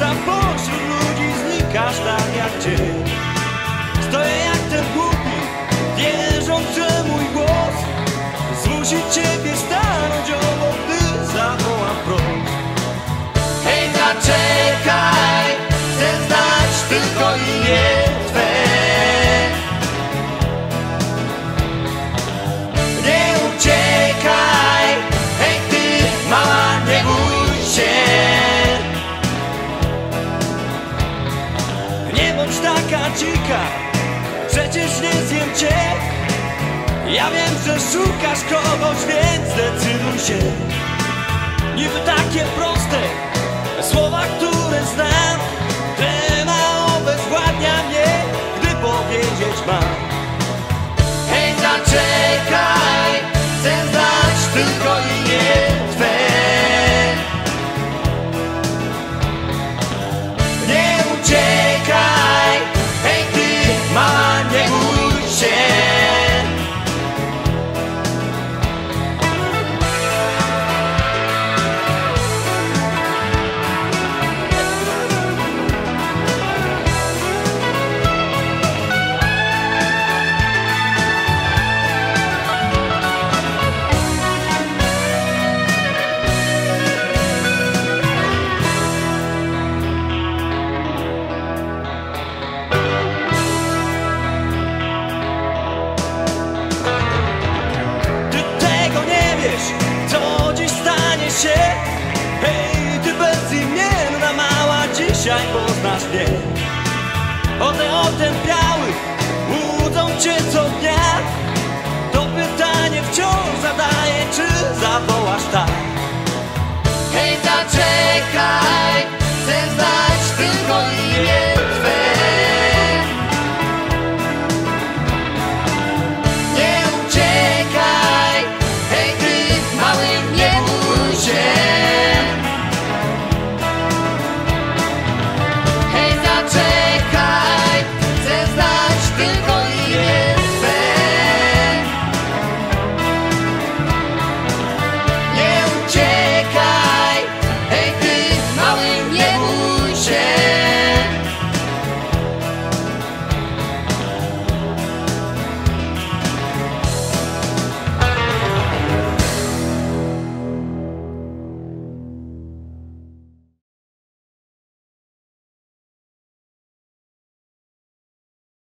tam pośród ludzi znikasz tak jak cień Stoję jak ten głupi, wierząc, że mój głos Zmusi ciebie stanąć obok, gdy zawołam prost Hej, zaczekaj, chcę znać tylko imię Twe. Taka dzika, przecież nie zjem cię. Ja wiem, że szukasz kogoś, więc decyduj się. Niby takie proste, słowa, które znam. Trema obezwładnia mnie, gdy powiedzieć mam. Hej, zaczekaj, chcę znać tylko imię się. Hej, ty bezimienna mała, dzisiaj poznasz mnie. Ote otępiałych